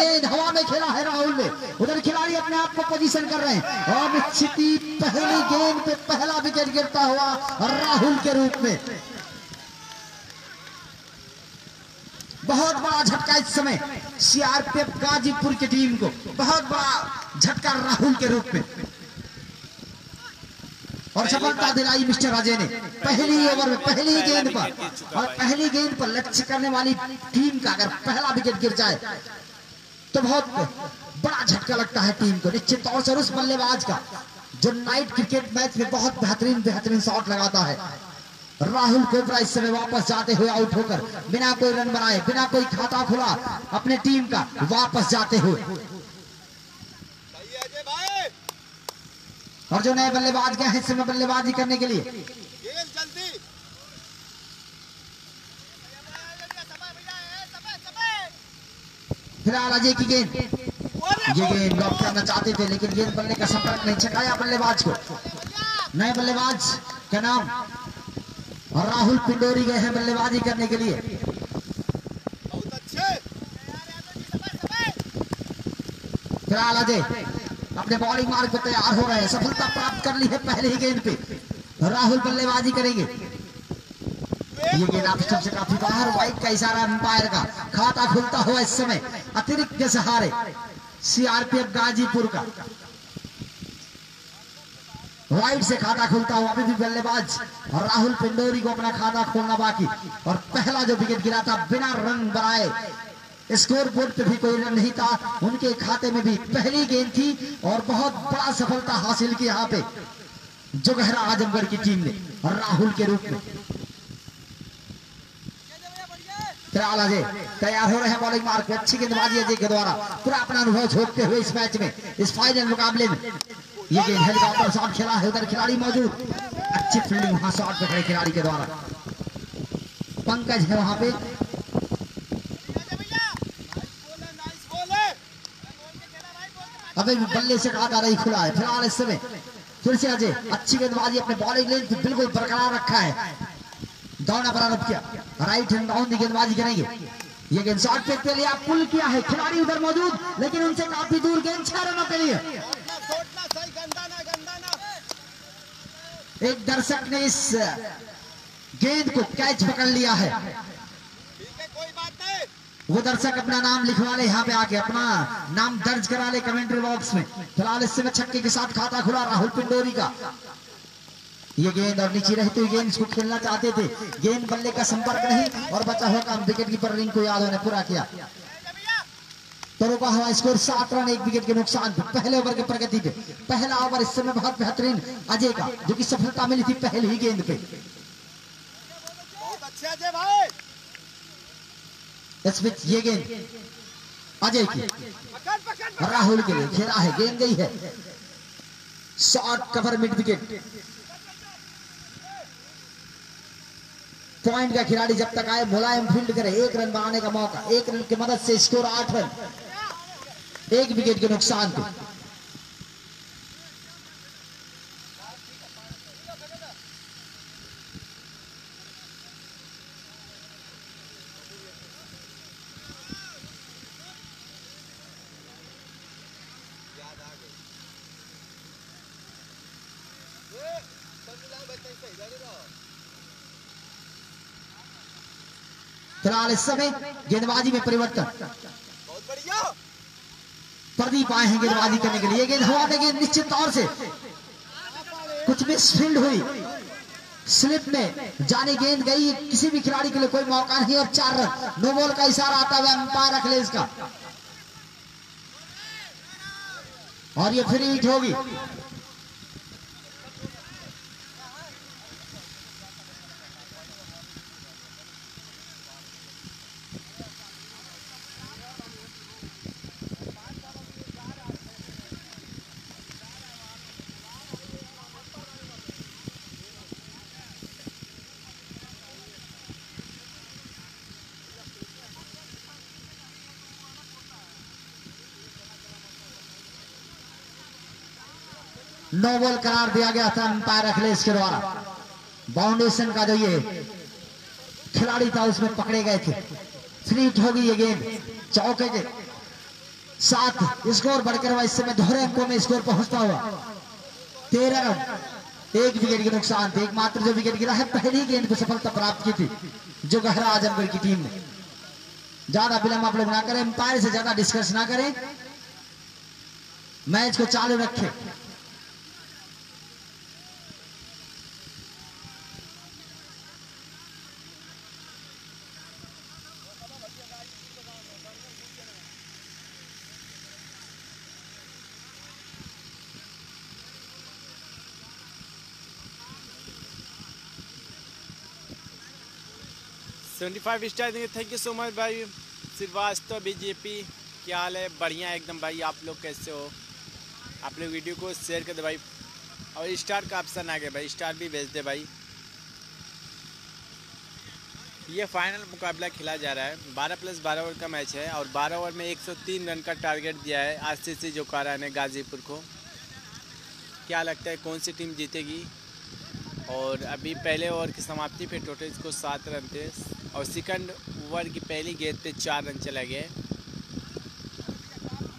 गेंद हवा में खेला है राहुल ने। उधर खिलाड़ी अपने आप को पोजीशन कर रहे हैं। और पहली गेंद पे पहला विकेट गिरता हुआ राहुल के रूप में। बहुत बड़ा झटका इस समय सीआरपीएफ गाजीपुर की टीम को। बहुत बड़ा झटका राहुल के रूप में। और सफलता दिलाई मिस्टर राजे ने। पहली ओवर में, पहली गेंद पर। और पहली गेंद पर लक्ष्य करने वाली टीम का अगर पहला विकेट गिर जाए तो बहुत बड़ा झटका लगता है टीम को, निश्चित तौर से उस बल्लेबाज का, जो नाइट क्रिकेट मैच में बहुत बेहतरीन बेहतरीन शॉट लगाता है। राहुल कोबरा इस समय वापस जाते हुए आउट होकर, बिना कोई रन बनाए, बिना कोई खाता खुला, अपने टीम का वापस जाते हुए। और जो नए बल्लेबाज गए हैं इस समय बल्लेबाजी करने के लिए गेंद जल्दी फ़िलहाल अजय की गेंद। ये गेंद लॉक करना चाहते थे, लेकिन गेंद बल्ले का संपर्क नहीं, छकाया बल्लेबाज को। नए बल्लेबाज का नाम और राहुल पिंडोरी गए हैं बल्लेबाजी करने के लिए। फ़िलहाल अजय अपने बॉलिंग मार्ग को तैयार हो रहे हैं। सफलता प्राप्त कर ली है पहले ही गेंद पे। राहुल बल्लेबाजी करेंगे। ये गेंद आप से काफ़ी बाहर, वाइट का इशारा अंपायर का। खाता खुलता हुआ इस समय। अतिरिक्त के सहारे सीआरपीएफ गाजीपुर का। वाइट से खाता खुलता हुआ अभी भी बल्लेबाज, और राहुल पिंडोरी को अपना खाता खोलना बाकी। और पहला जो विकेट गिरा था, बिना रन बनाए स्कोर बोर्ड पे भी कोई रन नहीं था। उनके खाते में भी पहली गेंद थी, और बहुत बड़ा सफलता हासिल की यहाँ पे। जोगहरा आजमगढ़ की टीम ने, राहुल के रूप में। फ़िलहाल अजय तैयार हो रहे हैं बॉलिंग मार्क। पे अच्छी गेंदबाजी अजय के द्वारा पूरा अपना अनुभव झोंकते हुए इस मैच में, इस फाइनल मुकाबले में। ये गेंद हेलीकॉप्टर शॉट खेला है। उधर खिलाड़ी मौजूद। अच्छी फील्डिंग वहाँ शॉट पे खड़े खिलाड़ी के द्वारा। पंकज है वहाँ पे। अभी बल्ले से खाता नहीं खुला है। फ़िलहाल इस समय फिर से अजय। अच्छी गेंदबाजी, अपने बॉलिंग लेंथ बिल्कुल बरकरार रखा है। दौड़ना प्रारंभ किया राइट हैंड डाउन की गेंदबाजी करेंगे। ये गेंद शॉट पे के लिए आप पुल किया है। खिलाड़ी उधर मौजूद, लेकिन उनसे काफ़ी दूर गेंद छह रनों के लिए। एक दर्शक ने इस गेंद को कैच पकड़ लिया है। वो दर्शक अपना नाम लिखवा ले, यहाँ पे आके अपना नाम दर्ज करा ले कमेंट्री बॉक्स में। फ़िलहाल इस समय छक्के के साथ खाता खुला, राहुल पिंडोरी का। ये गेंद और नीचे रहते हुए गेंद इसको खेलना चाहते थे। गेंद बल्ले का संपर्क नहीं और बचा हुआ काम। विकेट कीपर रिंग को यादव ने पूरा किया। तो रुका हुआ स्कोर सात रन एक विकेट के नुकसान पहले ओवर की प्रगति पे। पहला ओवर इस समय बहुत बेहतरीन अजय का जो कि सफलता मिली थी पहले ही गेंद पे। बहुत भाई। इस बीच ये गेंद अजय की। राहुल के लिए खेला है गेंद गई है। Short cover mid wicket. Point का खिलाड़ी जब तक आए, मुलायम फ़ील्ड करे, एक रन बनाने का मौका, एक रन की मदद से स्कोर आठ रन एक विकेट के नुकसान पे फ़िलहाल इस समय गेंदबाजी में परिवर्तन। बहुत बढ़िया। प्रदीप आए हैं गेंदबाजी करने के लिए। गेंद हवा में गेंद निश्चित तौर से। कुछ मिसफील्ड हुई। स्लिप में जाने गेंद गई। किसी भी खिलाड़ी के लिए कोई मौका नहीं और चार रन। नो बॉल का इशारा आता हुआ अंपायर रख ले इसका और ये फ्री हिट होगी। नो बॉल करार दिया गया था अंपायर अखिलेश के द्वारा। बाउंडेशन का जो ये खिलाड़ी था, उसमें पकड़े गए थे। फ्री हिट होगी ये गेंद चौके के। सात स्कोर बढ़कर हुआ इस समय दोहरे अंकों में स्कोर पहुँचता हुआ। तेरह रन, एक विकेट के नुकसान थे। एकमात्र जो विकेट गिरा है, पहली गेंद को सफलता प्राप्त की थी, जो गहरा आजमगढ़ की टीम ने। ज़्यादा विलंब आप लोग ना करें अंपायर से ज़्यादा डिस्कस ना करें। मैच को चालू रखें। सेवेंटी फाइव स्टार देंगे थैंक यू सो मच भाई श्रीवास्तव बीजेपी क्या हाल है? बढ़िया एकदम भाई। आप लोग कैसे हो? आप लोग वीडियो को शेयर कर दे भाई। और स्टार का ऑप्शन आ गया भाई। स्टार भी भेज दे भाई। ये फाइनल मुकाबला खेला जा रहा है। 12 प्लस 12 ओवर का मैच है और 12 ओवर में 103 रन का टारगेट दिया है आरसीसी जोकारा ने गाजीपुर को। क्या लगता है कौन सी टीम जीतेगी? और अभी पहले ओवर की समाप्ति पे टोटल इसको सात रन थे। और सेकंड ओवर की पहली गेंद पे चार रन चला गए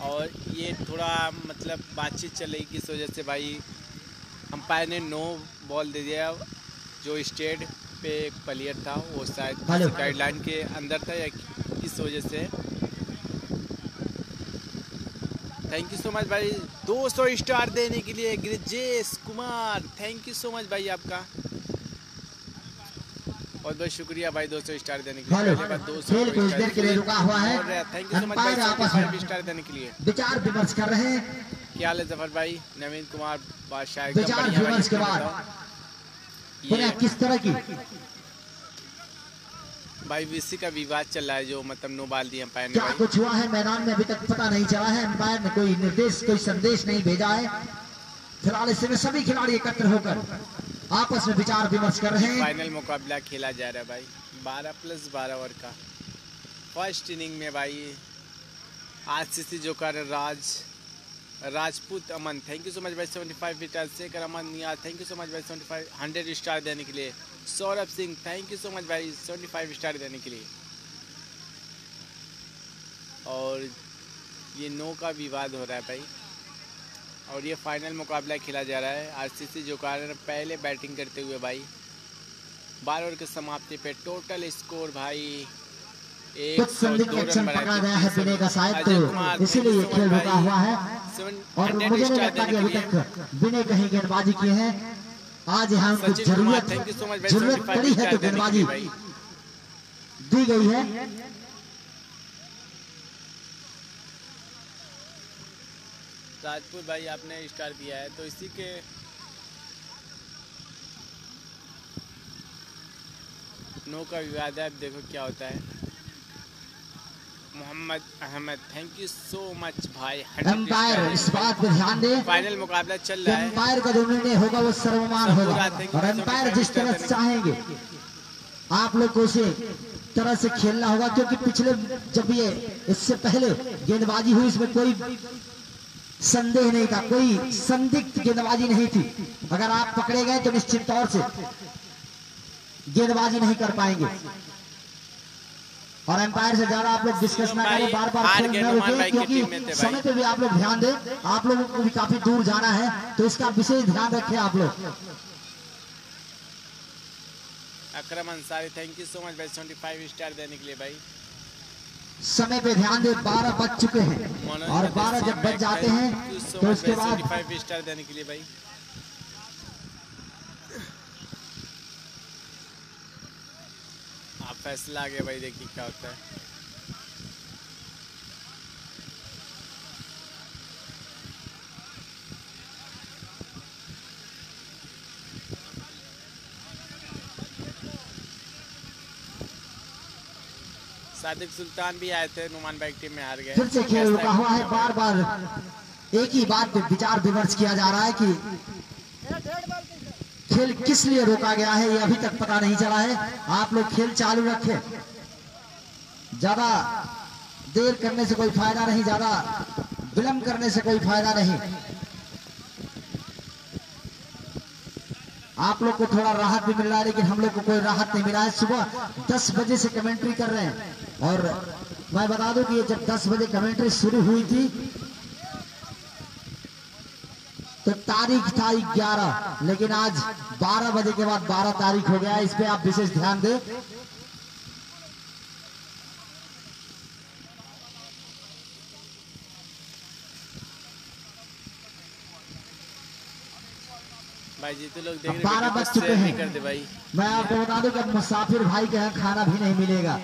और ये थोड़ा मतलब बातचीत चल रही किस वजह से भाई अंपायर ने नो बॉल दे दिया। जो स्टेट पे एक प्लेयर था वो शायद। गाइडलाइन के अंदर था या इस वजह से। थैंक यू सो मच भाई। 200 स्टार देने के लिए Girijesh Kumar thank you so much भाई आपका। बहुत बहुत शुक्रिया भाई 200 स्टार देने के लिए। हेलो। पहले बार 200 खेल कुछ देर के लिए। रुका हुआ है। और थैंक यू सो स्टार देने के लिए। विचार विमर्श कर रहे हैं। क्या हाल है ज़फ़र भाई? नवीन कुमार बादशाह विचार विमर्श के बाद। किस तरह की? भाई वीसी का विवाद चल रहा है जो मतलब नो बाल दिए अंपायर ने क्या कुछ हुआ है? मैदान में अभी तक पता नहीं चला है। अंपायर ने कोई निर्देश कोई संदेश नहीं भेजा है। फ़िलहाल इस समय सभी खिलाड़ी एकत्र होकर आपस में विचार विमर्श कर रहे हैं। फाइनल मुकाबला खेला जा रहा है भाई। 12 प्लस 12 ओवर का। फ़र्स्ट इनिंग में भाई आरसीसी जो कर Raj, Rajput Aman. Thank you so much भाई 75 metre Shekhar Aman Niyaz thank you so much भाई 75 हंड्रेड स्टार देने के लिए। Saurabh Singh thank you so much भाई 75 स्टार देने के लिए। और ये नो का विवाद हो रहा है भाई। और ये फाइनल मुकाबला खेला जा रहा है। आरसीसी जो कारण पहले बैटिंग करते हुए भाई। बारह ओवर की समाप्ति पे टोटल स्कोर भाई एक सौ दो रन है अजय कुमार, तो इसीलिए ये खेल रुका हुआ है। और मुझे नहीं लगता कि अभी तक विनय कहीं गेंदबाजी किए हैं। आज यहाँ कुमार, ज़रूरत ज़रूरत पड़ी है तो गेंदबाजी दी गई है। राजपूत भाई आपने स्टार दिया है तो इसी के नो का विवाद है अब देखो क्या होता है। Mohammad Ahmed thank you so much भाई 100 एम्पायर इस बात पे ध्यान दे। फाइनल मुकाबला चल रहा है। एम्पायर का जो निर्णय होगा वो सर्वमान होगा। और एम्पायर जिस तरह से चाहेंगे आप लोग को उसे तरह से खेलना होगा क्योंकि पिछले जब ये इससे पहले गेंदबाजी हुई इसमें कोई संदेह नहीं था कोई संदिग्ध गेंदबाजी नहीं थी। अगर आप पकड़े गए तो निश्चित तौर से गेंदबाजी नहीं कर पाएँगे। और एम्पायर से ज़्यादा आप लोग डिस्कस ना करें बार बार हार खेल न रुके क्योंकि समय पे भी आप लोग ध्यान दें आप लोगों को भी काफ़ी दूर जाना है तो इसका विशेष ध्यान रखें आप लोग। Akram Ansari thank you so much भाई 75 स्टार देने के लिए भाई। समय पे ध्यान दे बारह बज चुके हैं। और बारह जब बज जाते हैं तो उसके बाद स्टार देने के लिए भाई। आप फैसला आ गया भाई देखिए क्या होता है। सादिक सुल्तान भी आए थे नुमान भाई टीम में हार गए। फिर से खेल रुका हुआ है बार बार एक ही बात पे विचार विमर्श किया जा रहा है कि खेल किस लिए रोका गया है ये अभी तक पता नहीं चला है। आप लोग खेल चालू रखें। ज़्यादा देर करने से कोई फ़ायदा नहीं ज़्यादा विलंब करने से कोई फ़ायदा नहीं। आप लोग को थोड़ा राहत भी मिल रहा है लेकिन हम लोग को कोई राहत नहीं मिला है। सुबह 10 बजे से कमेंट्री कर रहे हैं। और मैं बता दूँ कि ये जब 10 बजे कमेंट्री शुरू हुई थी तो तारीख था ग्यारह लेकिन आज 12 बजे के बाद 12 तारीख हो गया इस पे आप विशेष ध्यान दें। भाई जी तो लोग देख रहे बारह बज चुके हैं। मैं आपको बता दूँ कि मुसाफिर भाई के यहाँ खाना भी नहीं मिलेगा।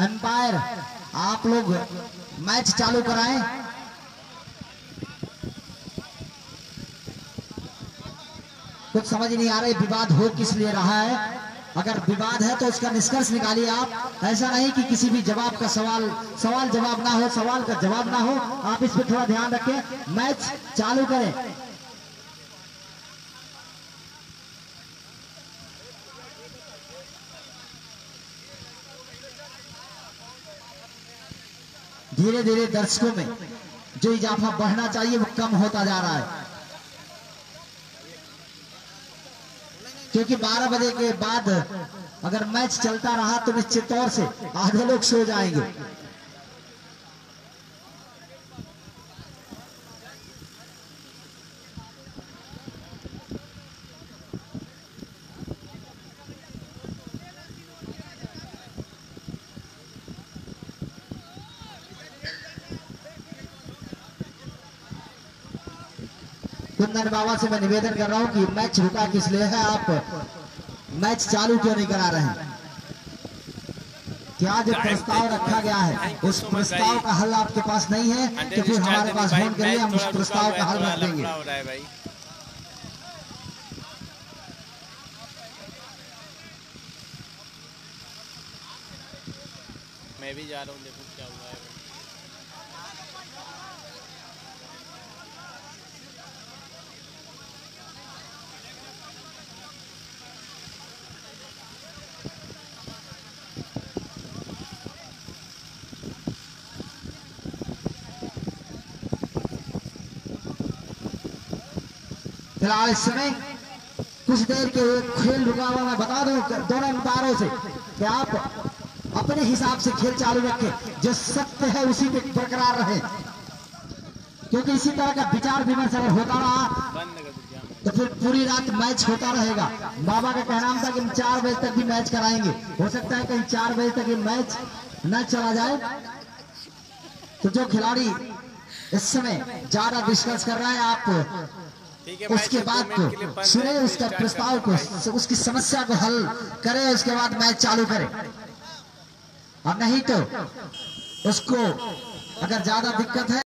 एम्पायर आप लोग मैच चालू कराएँ। कुछ समझ नहीं आ रहा है, विवाद हो किस लिए रहा है। अगर विवाद है तो उसका निष्कर्ष निकालिए आप। ऐसा नहीं कि किसी भी जवाब का सवाल सवाल जवाब ना हो, सवाल का जवाब ना हो। आप इस पर थोड़ा ध्यान रखें। मैच चालू करें। धीरे धीरे दर्शकों में जो इजाफा बढ़ना चाहिए, वो कम होता जा रहा है। क्योंकि 12 बजे के बाद अगर मैच चलता रहा तो निश्चित तौर से आधे लोग सो जाएँगे। कुंदन बाबा से मैं निवेदन कर रहा हूँ कि मैच रुका किस लिए है आप मैच चालू क्यों नहीं करा रहे हैं? क्या जो प्रस्ताव रखा गया है उस प्रस्ताव का हल आपके पास नहीं है तो फिर हमारे पास फ़ोन करिए हम उस प्रस्ताव का हल रख देंगे मैं भी जा रहा हूँ देखो। फ़िलहाल इस समय कुछ देर के खेल रुका हुआ मैं बता दूँ दोनों अंपायरों से कि आप अपने हिसाब से खेल चालू रखें, जो सत्य है उसी पे बरकरार रहे। क्योंकि इसी तरह का विचार विमर्श अगर होता रहा तो फिर पूरी रात मैच होता रहेगा। बाबा का कहना था कि हम चार बजे तक भी मैच कराएँगे। हो सकता है कहीं चार बजे तक ये मैच न चला जाए। तो जो खिलाड़ी इस समय ज़्यादा डिस्कस कर रहा है, आप उसके बाद के सुने उसका प्रस्ताव को उसकी समस्या को हल करे उसके बाद मैच चालू करें। और नहीं तो उसको अगर ज़्यादा दिक्कत है